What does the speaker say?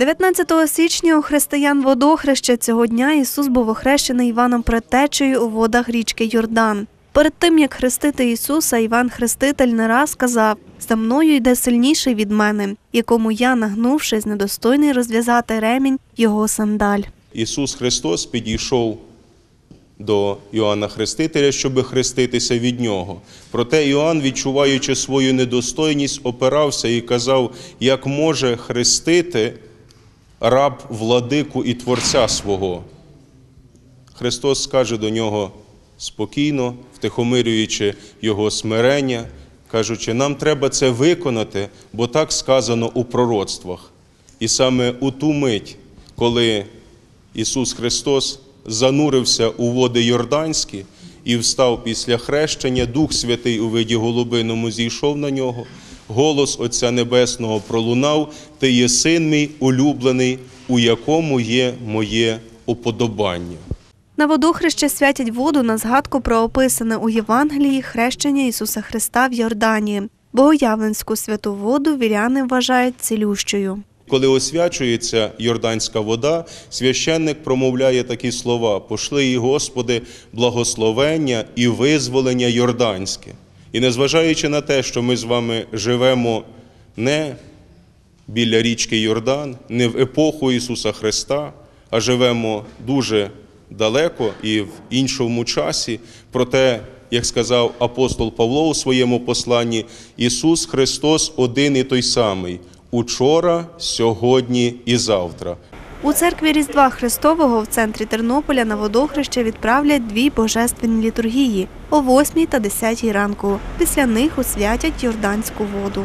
19 січня у християн водохреща цього дня Ісус був охрещений Іваном Предтечею у водах річки Йордан. Перед тим, як хрестити Ісуса, Іван Хреститель не раз сказав: «За мною йде сильніший від мене, якому я, нагнувшись, недостойний розв'язати ремінь його сандаль. Ісус Христос підійшов до Іоанна Хрестителя, щоб хреститися від нього. Проте Іоанн, відчуваючи свою недостойність, опирався і казав, як може хрестити раб владику і творця свого. Христос скаже до нього спокійно, втихомирюючи його смирення, кажучи, нам треба це виконати, бо так сказано у пророцтвах. І саме у ту мить, коли Ісус Христос занурився у води Йорданські і встав після хрещення, Дух Святий у виді голубиному зійшов на нього. Голос Отця Небесного пролунав: Ти є син мій улюблений, у якому є моє уподобання. На водохреще святять воду на згадку про описане у Євангелії хрещення Ісуса Христа в Йордані. Богоявленську святу воду віряни вважають цілющою. Коли освячується йорданська вода, священник промовляє такі слова: Пошли їй, Господи, благословення і визволення йорданське. І незважаючи на те, що ми з вами живемо не біля річки Йордан, не в епоху Ісуса Христа, а живемо дуже далеко і в іншому часі. Проте, як сказав апостол Павло у своєму посланні, Ісус Христос один і той самий учора, сьогодні і завтра. У церкві Різдва Христового в центрі Тернополя на водохреще відправлять дві божественні літургії о 8 та 10 ранку. Після них освятять йорданську воду.